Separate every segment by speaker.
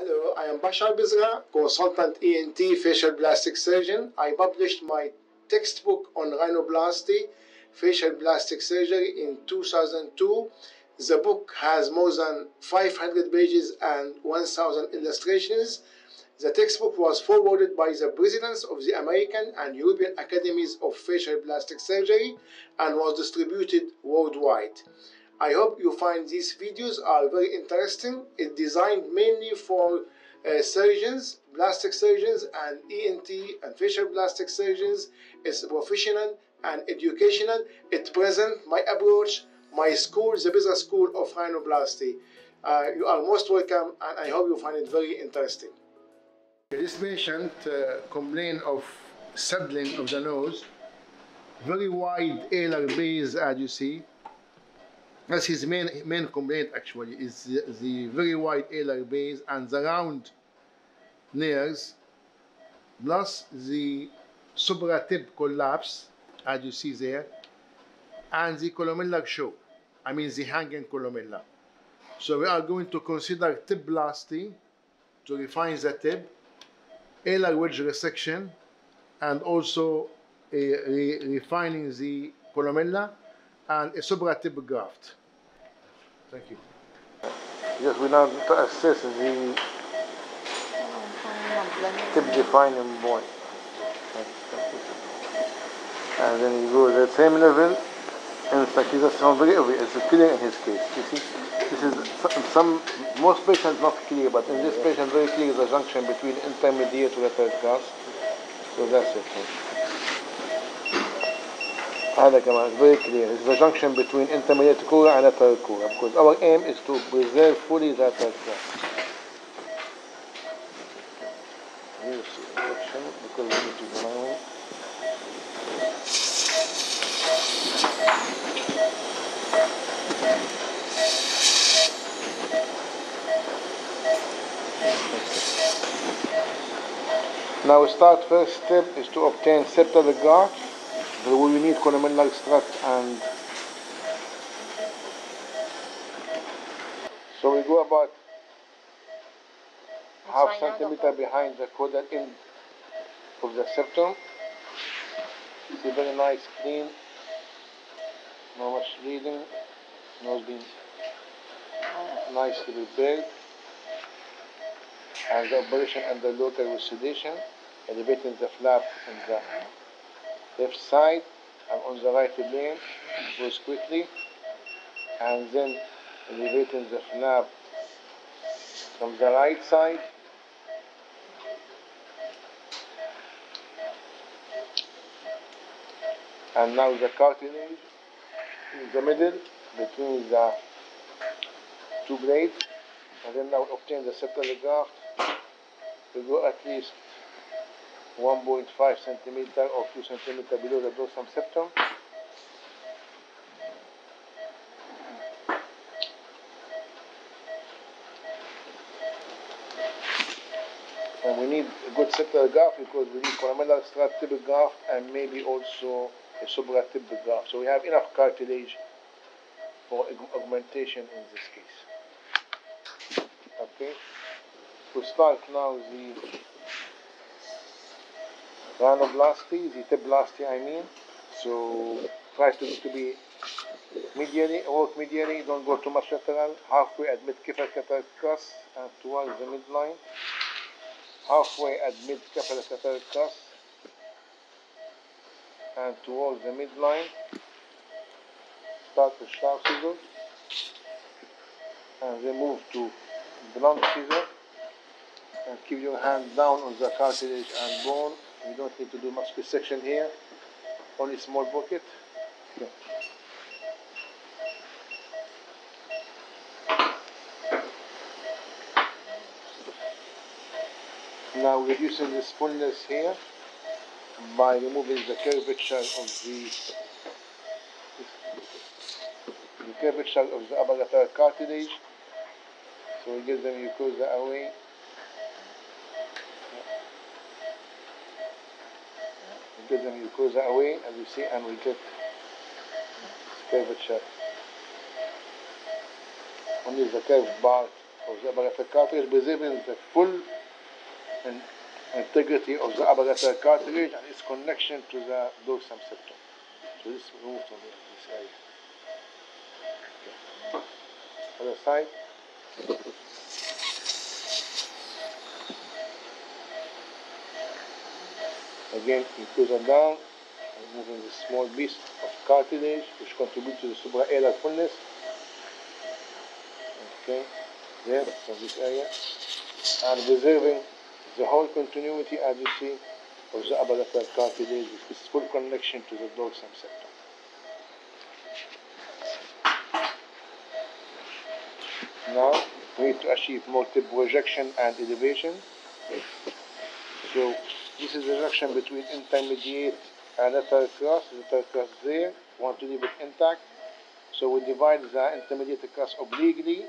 Speaker 1: Hello, I am Bashar Bizrah, consultant ENT facial plastic surgeon. I published my textbook on rhinoplasty, facial plastic surgery in 2002. The book has more than 500 pages and 1,000 illustrations. The textbook was forwarded by the presidents of the American and European Academies of Facial Plastic Surgery and was distributed worldwide. I hope you find these videos are very interesting. It's designed mainly for uh, surgeons, plastic surgeons, and ENT and facial plastic surgeons. It's professional and educational. It presents my approach, my school, the Bizrah's school of rhinoplasty. Uh, you are most welcome, and I hope you find it very interesting. This patient uh, complained of settling of the nose, very wide alar base, as you see. That's his main main complaint actually is the, the very wide alar base and the round nares, plus the supratip collapse, as you see there, and the columella show. I mean the hanging columella. So we are going to consider tipplasty to refine the tip, alar wedge resection, and also a, re refining the columella and a supratip graft. Thank you.
Speaker 2: Yes, we now to assess the tip defining point. And then you go to same level, and it's like it's sound very obvious. It's clear in his case. You see, this is some most patients not clear, but in this patient very clear is the junction between intermediate to lateral class. So that's it. Higher. It's very clear. It's the junction between intermediate crura and lateral crura because our aim is to preserve fully that lateral Here's the section because we need to design. Now we start first step is to obtain septal guard. We need columellar strut and so we go about half centimeter behind the caudal end of the septum. See very nice, clean, not much bleeding, nose being nicely prepared. And the operation under local sedation, elevating the flap on the left side and on the right plane goes quickly and then elevating the flap from the right side. And now the cartilage in the middle between the two blades. And then now obtain the septal graft to go at least 1.5 centimeter or 2 centimeter below the dorsum septum. And we need a good septal graft because we need columellar strap graft and maybe also a supratip graft. So we have enough cartilage for augmentation in this case. Okay. To start now the rhinoplasty, the tipplasty I mean. So try to, to be medially, work medially, don't go too much lateral. Halfway at mid-kefal crus and towards the midline. Halfway at mid-kefal crus and towards the midline. Start with sharp scissors and then move to blunt scissor and keep your hand down on the cartilage and bone you don't need to do much section here, only small pocket. Okay. Now reducing this fullness here by removing the curvature of the the curvature of the upper cartilage. So we get the mucosa away get the mucosa away as you see and we get curvature. Only the curved part of the apparatus cartridge, preserving the full in- integrity of the apparatus cartridge and its connection to the dorsum septum. So this is removed from this area. Okay. Other side. Again, it goes on down, removing the small piece of cartilage which contributes to the supraalar fullness. Okay, there from this area, and preserving the whole continuity, as you see, of the apparatus cartilage with its full connection to the dorsum septum. Now, we need to achieve multiple projection and elevation. So, this is the junction between intermediate and lateral crus. The lateral crus there. Want to leave it intact. So we divide the intermediate crus obliquely,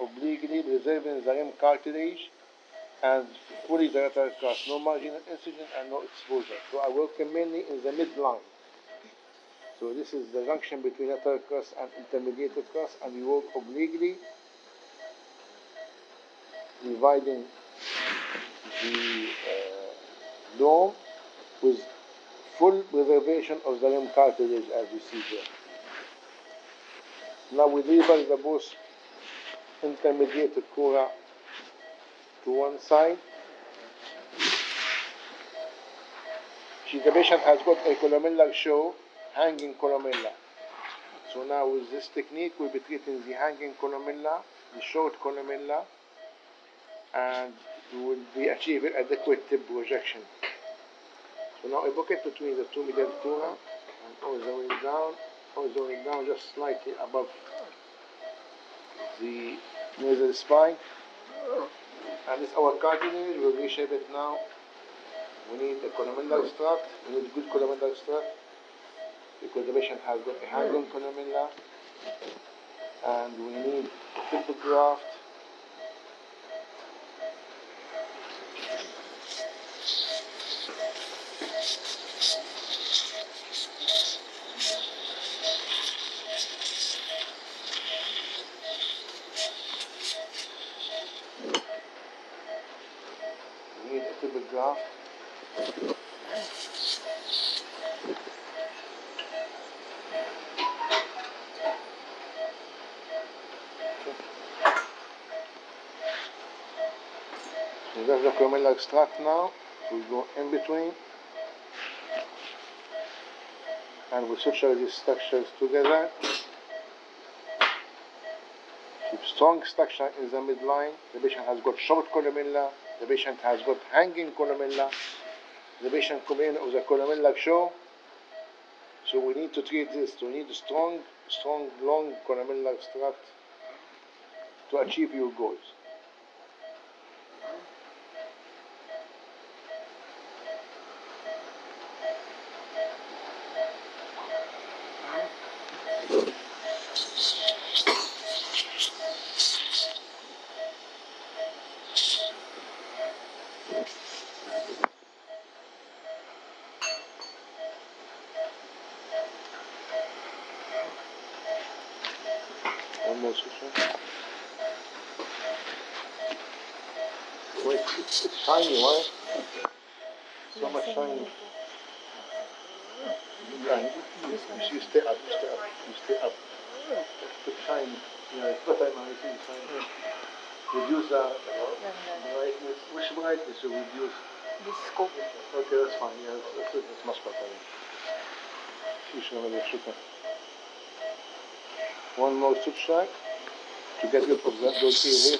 Speaker 2: obliquely preserving the rim cartilage and fully the lateral crus. No marginal incision and no exposure. So I work mainly in the midline. So this is the junction between lateral crus and intermediate crus and we work obliquely, dividing the uh, dome with full preservation of the limb cartilage as you see here. Now we level the both intermediate crura to one side. She, the patient has got a columella show, hanging columella. So now with this technique we'll be treating the hanging columella, the short columella, and we will be achieving adequate tip projection. So now I bucket between the two middle crura and way down, way down just slightly above the nasal spine. And this our cartilage, we'll reshape it now. We need a columella strut, we need good columella strut because the patient has got a hanging columella and we need a tip graft We graft. So that's the columella extract now. We go in between. And we suture these structures together. Keep strong structure in the midline. The patient has got short columella. The patient has got hanging columella. The patient come in with a columella show. So we need to treat this. We need a strong, strong, long columella strut to achieve your goals. One more suture. Wait, it's, it's shiny, why? So much time. Yeah, you, you, you stay up, you stay up, you stay up. The time, you know, it's what I'm using time. Reduce the brightness. Which brightness you reduce?
Speaker 3: The scope.
Speaker 2: Okay, that's fine, yeah, that's, that's, that's much better. She's gonna. One more tube track to get rid of that, those here.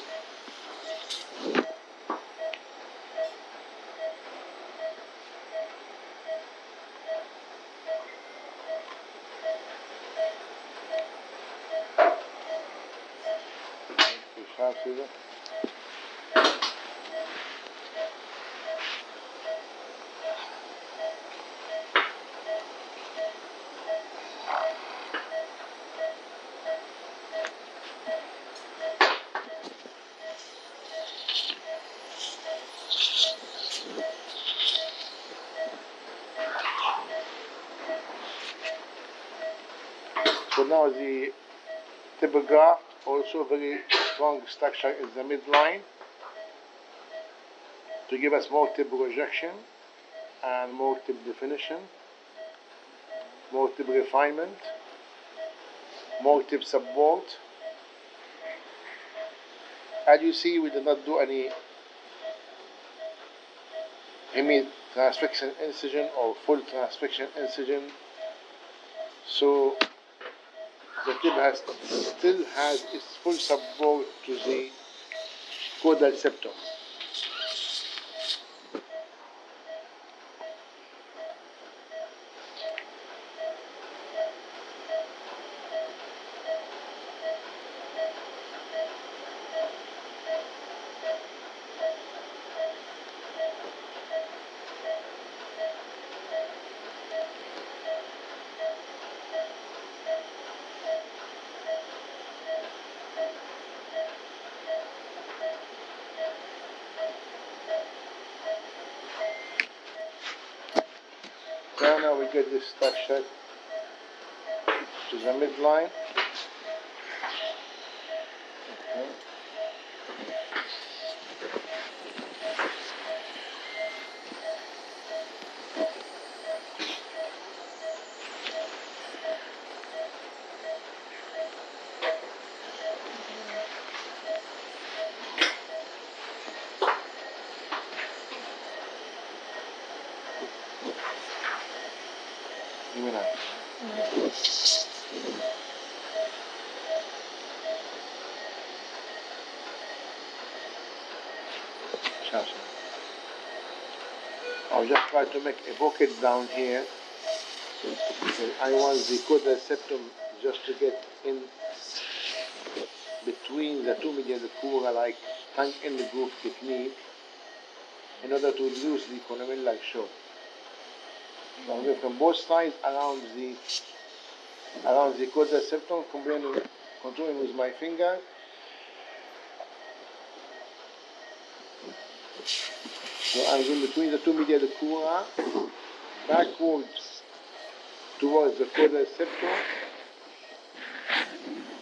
Speaker 2: Structure is the midline to give us more tip projection and more tip definition, more tip refinement, more tip support. As you see, we did not do any hemi transfixion incision or full transfixion incision. So the tip has still has its full support to the caudal septum. This structure to the midline. Just try to make a pocket down here. And I want the caudal septum just to get in between the two medial crura like tongue in the groove technique in order to reduce the columella show. So I'm going from both sides around the around the contouring, contouring with my finger. So I'm going between the two media, the cura, backwards towards the septum,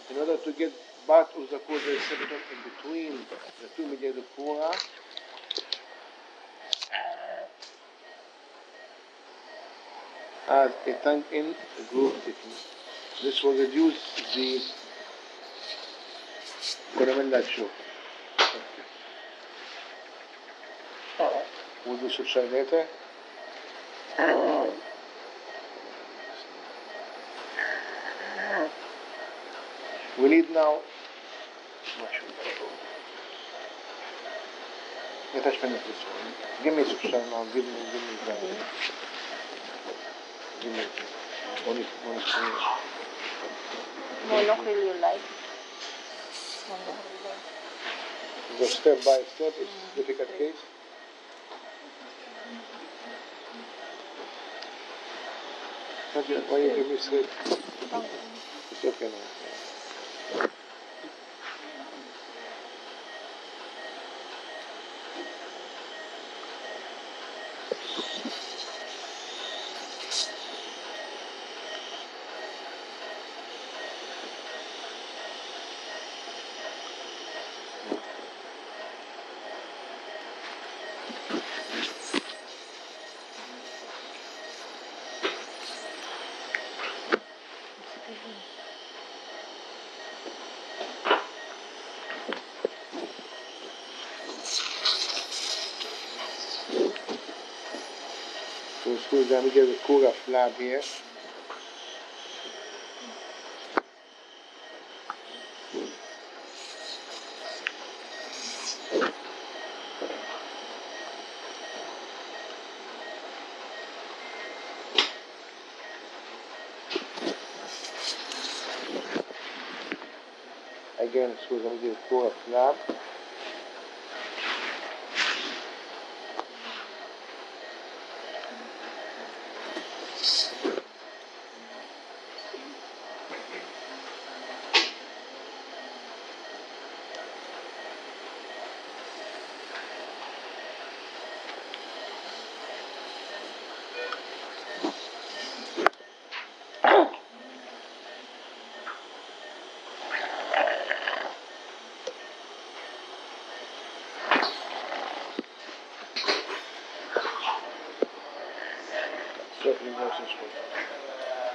Speaker 2: in order to get part of the septum in between the two medial crura. as a tongue in groove technique. This will reduce the columella show. We'll do suture later. We need now. Let us finish this one. Give me suture now. Give me, give me that. Give me one, one, one.
Speaker 3: Monocle you like? Monocle.
Speaker 2: Go step by step. It's a difficult case. Okay, why you give me straight? It's okay now. Down, we get a Cura flap here.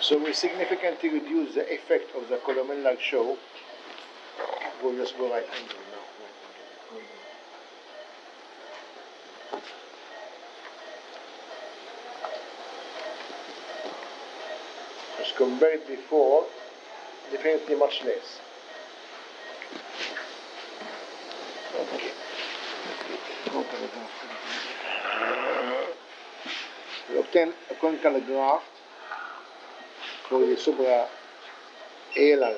Speaker 2: So we significantly reduce the effect of the columella show. We'll just go right angle now. As compared before, definitely much less. Okay. We obtain a conical graph for the supra alar,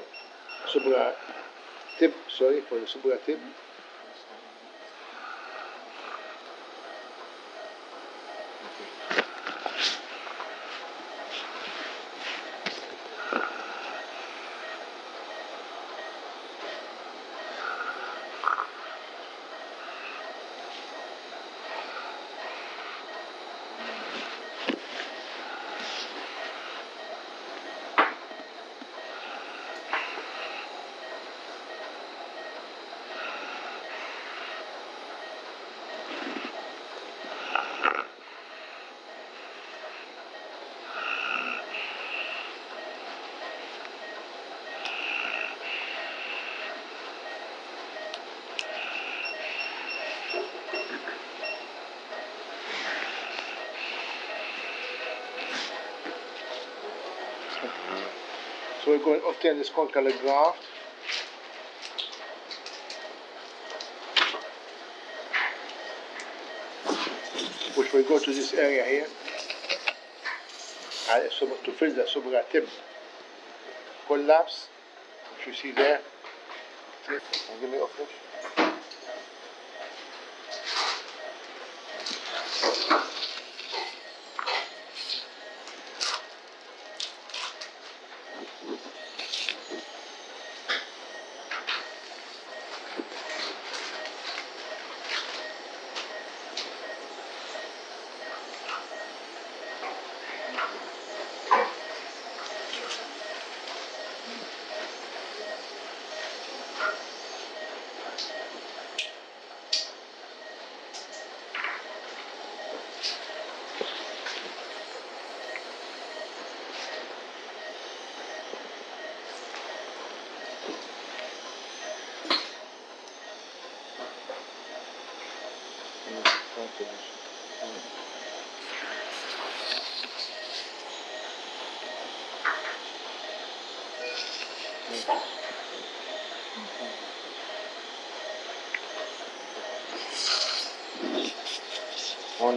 Speaker 2: supra tip, sorry, for the supra tip. We're going to obtain this conical graph. Which will go to this area here. Fill the supratip collapse, which you see there.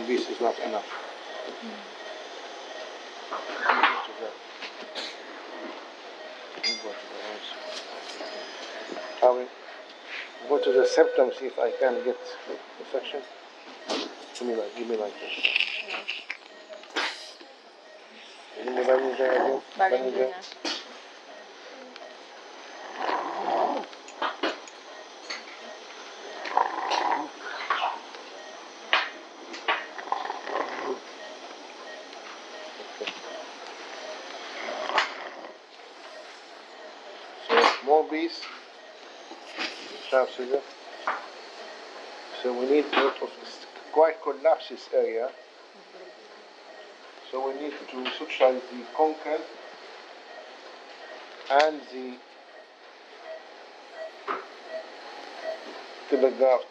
Speaker 2: And give me off this. Is not enough. I will go to the septum, see if I can get the section. Give me like, give me like this. Give me like this again.
Speaker 3: Bagay
Speaker 2: Like
Speaker 3: din
Speaker 2: this.
Speaker 3: na.
Speaker 2: So more bees, sharp scissor. So we need to of quite collapse this area. So we need to sutureize the concave and the telegraph.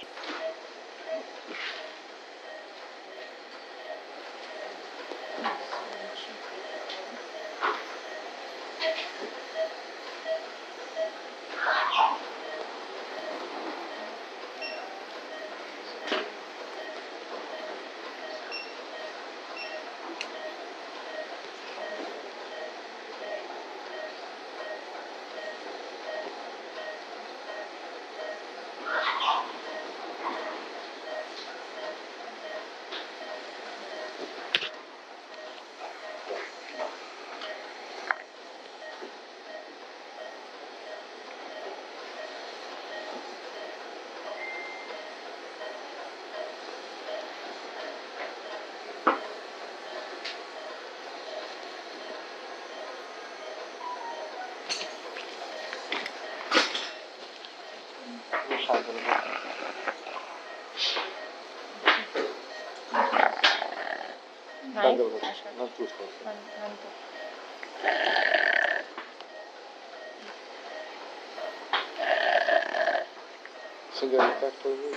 Speaker 2: Single attack for me.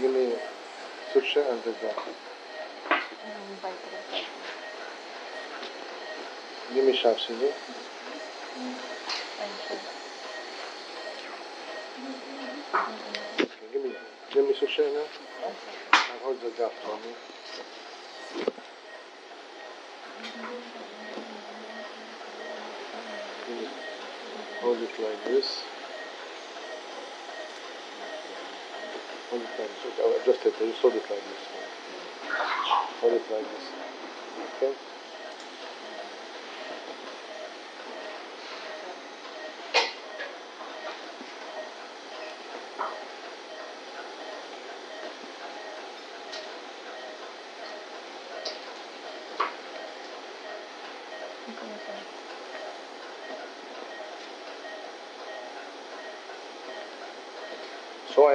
Speaker 2: Give me suture and the gun.
Speaker 3: Mm, vital side.
Speaker 2: Give me sharp single.
Speaker 3: I'm sure.
Speaker 2: Okay, give me, give me suture now.
Speaker 3: Yes, sir.
Speaker 2: And hold the gap for me. Hold it like this. Hold it like this. It. Just hold it like this. Hold it like this.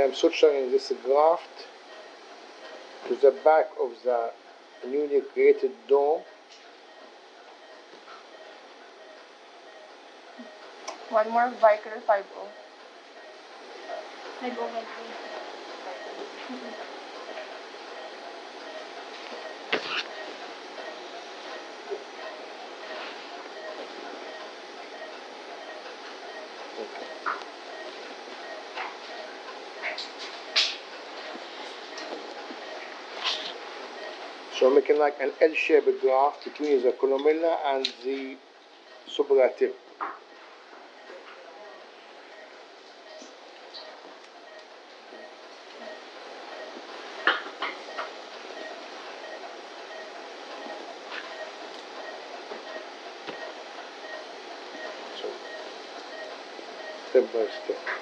Speaker 2: I am suturing this graft to the back of the newly created dome.
Speaker 3: One more Vicryl 5 o.
Speaker 2: making like an L-shaped graph between the columella and the supratip. So, step by step.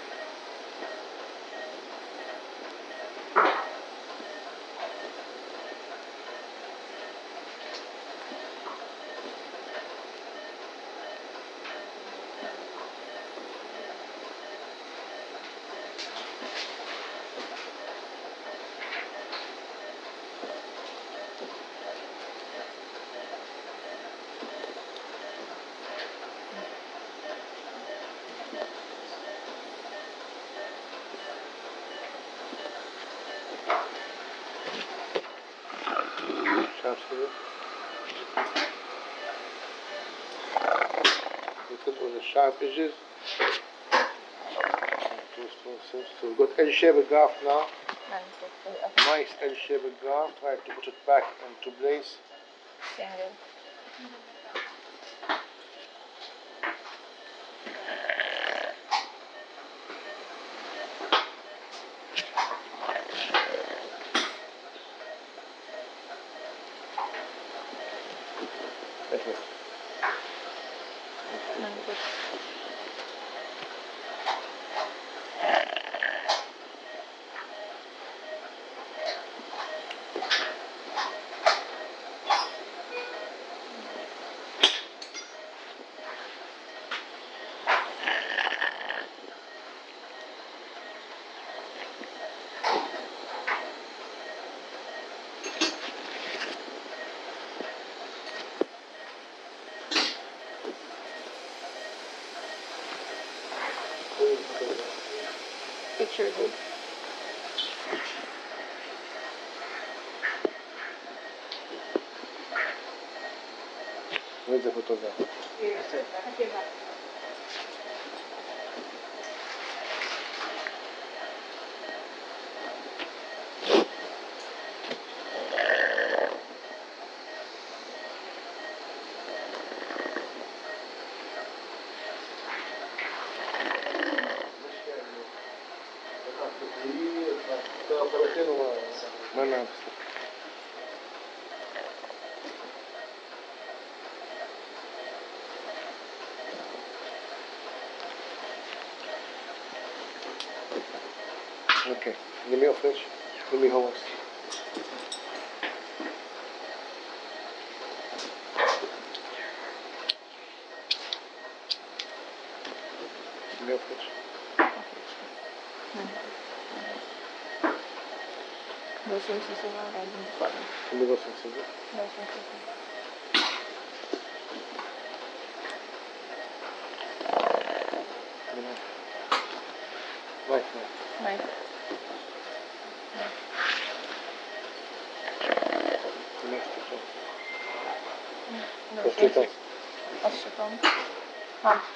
Speaker 2: Six. So we've got L-shaped graft now.
Speaker 3: None to. Okay.
Speaker 2: Nice L-shaped graft. Try to put it back into place.
Speaker 3: Picture good.
Speaker 2: Where's the photograph?
Speaker 4: Okay ba?
Speaker 3: 280 grau. Como
Speaker 2: 280? 280. Vai, vai. Vai. Não, não. Odczytam. Odczytam.
Speaker 3: Ah.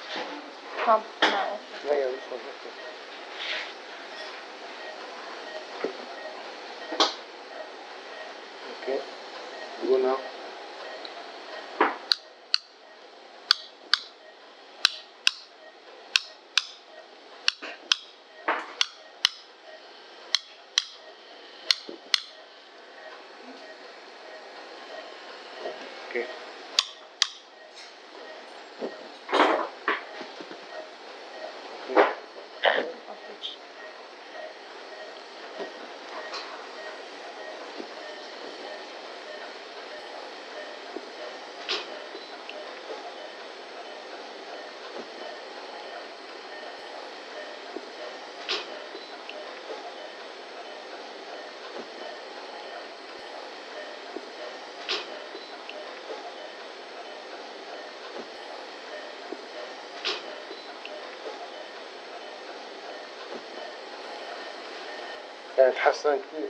Speaker 2: كانت حاسه كتير.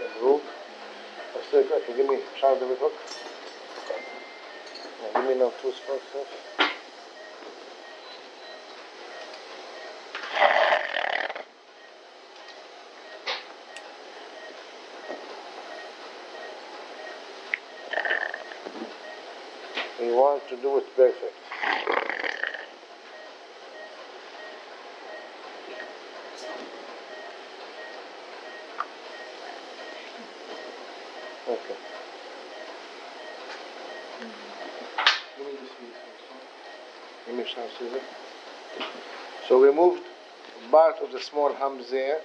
Speaker 2: الظروف بس دلوقتي جيمي مش عارف ده بيفكر جيمي نو تو سبونسر We want to do it perfect. Give me. So we moved part of the small hump there,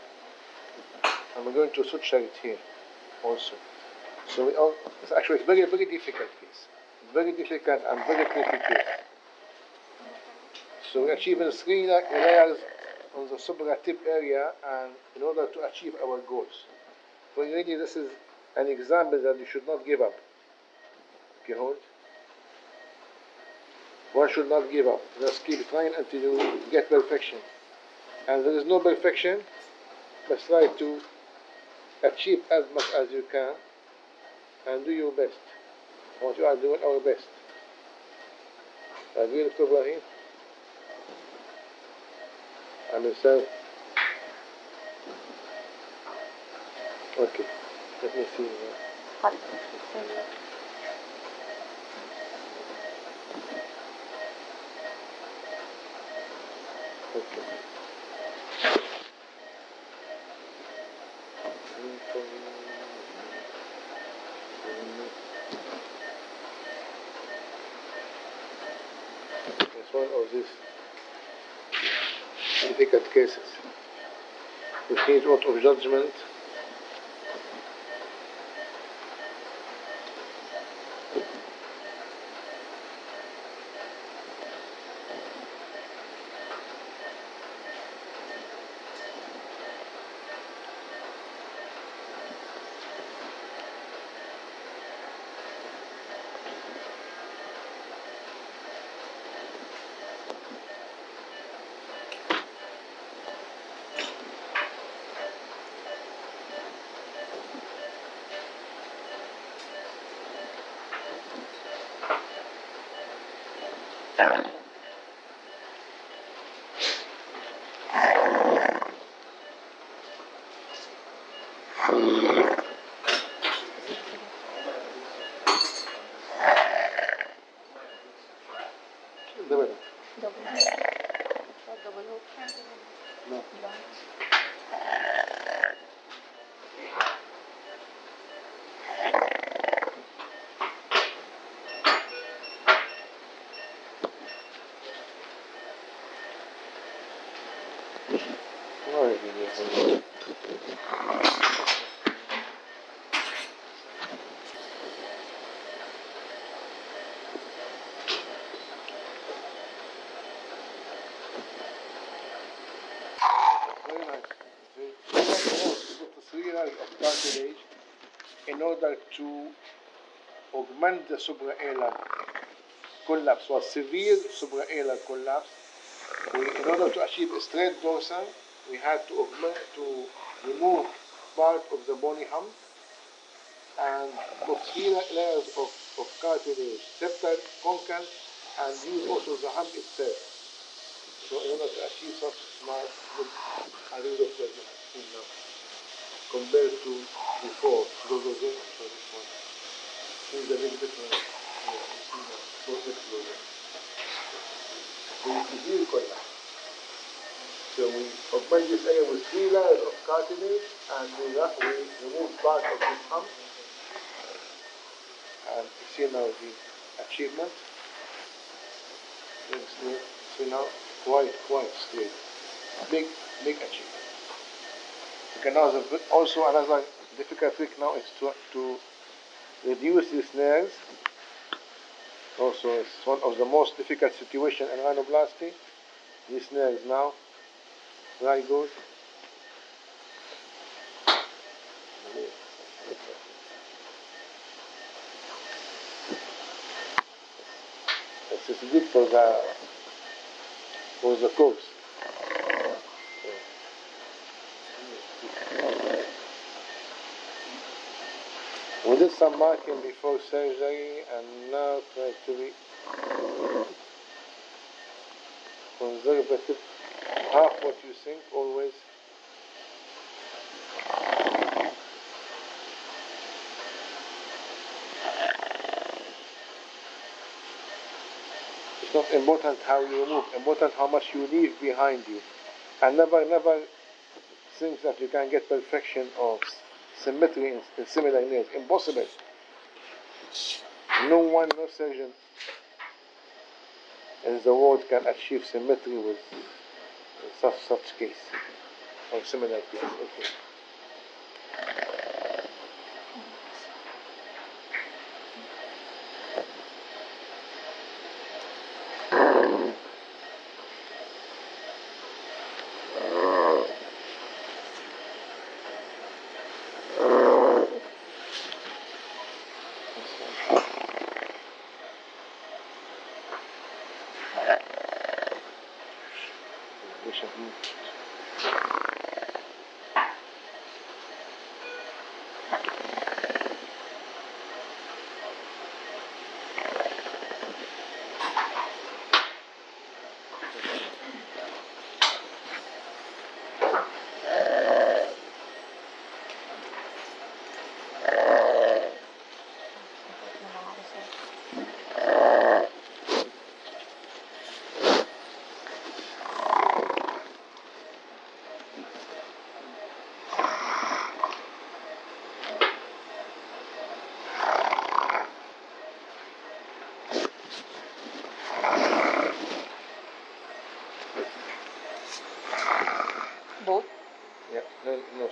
Speaker 2: and we're going to suture it here also. So we all, it's actually it's very very difficult piece, very difficult and very piece. So we achieve three la- layers on the subra area, and in order to achieve our goals. So really, this is an example that you should not give up. Okay, hold. One should not give up. Just keep trying until you get perfection. And there is no perfection, but try to achieve as much as you can and do your best. What you are doing our best. Dr. Ibrahim? And yourself? Okay, let me see. It's one of these difficult cases which needs a lot of judgment. Double.
Speaker 3: Double hook. Oh, double hook.
Speaker 2: No.
Speaker 3: Long.
Speaker 2: Ay, Dios mío. Very nice. Very nice. Got the three layers of cartilage in order to the supraellar collapse or severe supraellar collapse. We, in order to achieve a straight dorsal, we had to augment to remove part of the bony hump and put three layers of, of cartilage, septal, conchal, and use also the hump itself. So in order to achieve such smart good adrenal plasma now, uh, compared to before, those are there, now, uh, so we augment this area with three layers of cartilage and we, we remove part of this hump. And you see now the achievement. See now, quite, quite straight. Big, big achievement. Okay, now also another difficult trick now is to, to reduce these nares. Also, it's one of the most difficult situation in rhinoplasty. These nares now, very good. This is good for the for the course. We did some marking before surgery and now try to be conservative. Half what you think always. It's not important how you remove, important how much you leave behind you. And never, never think that you can get perfection of symmetry in, in similar nails. Impossible. No one, no surgeon in the world can achieve symmetry with such such case or similar case. Okay.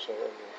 Speaker 2: No, no,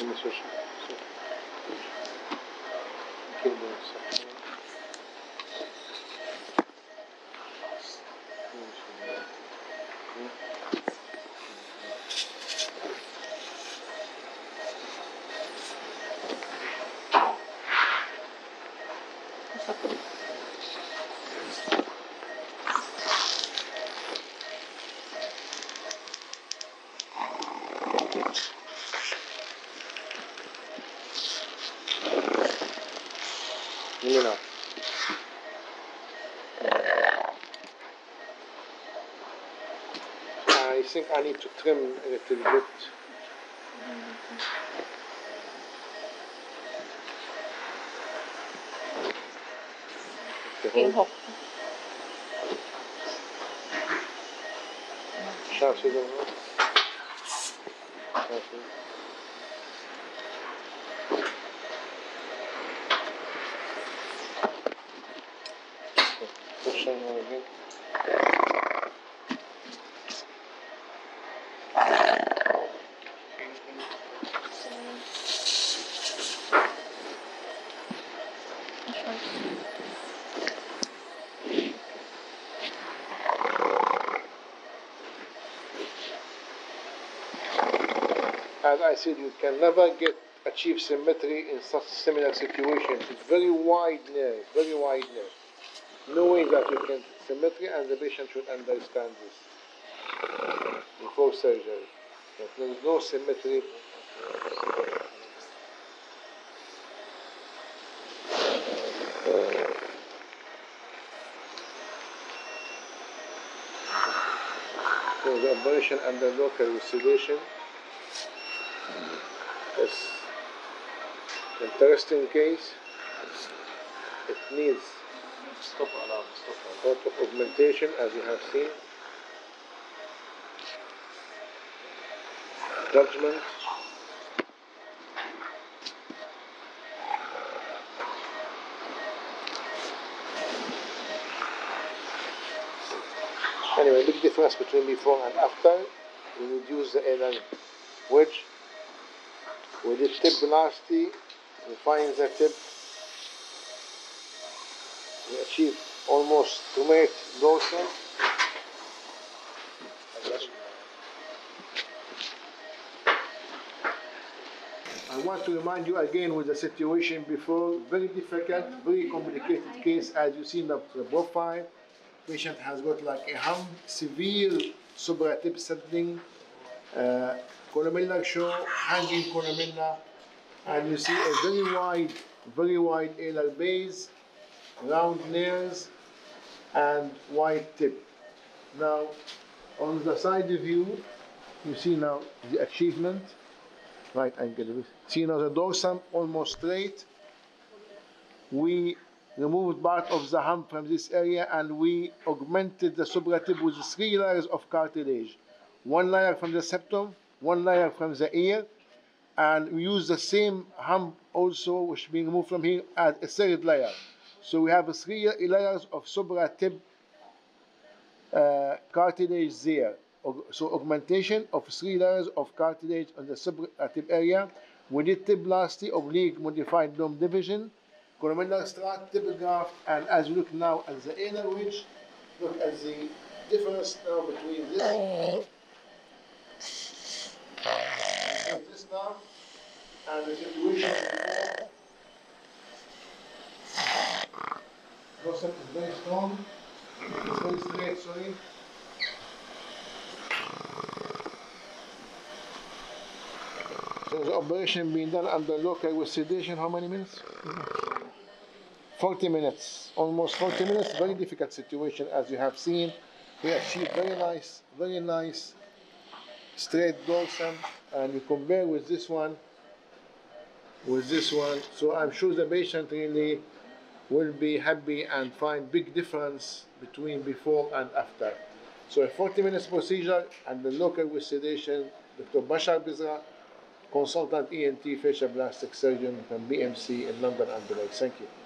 Speaker 2: Thank you. Think I need to trim a little bit. Okay, hold.
Speaker 3: Inhopp.
Speaker 2: Sharp signal, I said, you can never get achieve symmetry in such similar situations. It's very wide nerve, very wide nerve. No way that you can symmetry, and the patient should understand this before surgery. That there is no symmetry. So the operation under local sedation is interesting case. It needs
Speaker 4: Stop alarm, stop
Speaker 2: a lot of augmentation as you have seen. Judgment. Anyway, big difference between before and after. We reduce the alar wedge. We did tipplasty. We find the tip. We achieve almost traumatic dorsal. I want to remind you again with the situation before, very difficult, very complicated case as you see in the, profile. Patient has got like a hump, severe supratip settling, uh, columella show, hanging columella, and you see a very wide, very wide alar base, round nares, and wide tip. Now, on the side view, you see now the achievement, right angle. See now the dorsum almost straight. We removed part of the hump from this area and we augmented the supratip with three layers of cartilage. One layer from the septum, one layer from the ear, and we use the same hump also, which being removed from here, as a third layer. So we have three layers of supratip uh, cartilage there. So augmentation of three layers of cartilage on the supratip area. We did tipplasty, oblique modified dome division, columellar strut, tip graft, and as you look now at the inner ridge, look at the difference now between this and this now, and the situation is very strong. It's very straight, sorry. So the operation being done under local with sedation, how many minutes? 40 minutes, almost 40 minutes, very difficult situation as you have seen. We achieved very nice, very nice straight dorsum and you compare with this one, with this one. So I'm sure the patient really will be happy and find big difference between before and after. So a 40 minutes procedure and the local with sedation, Dr. Bashar Bizrah, consultant ENT facial plastic surgeon from BMC in London and. Thank you.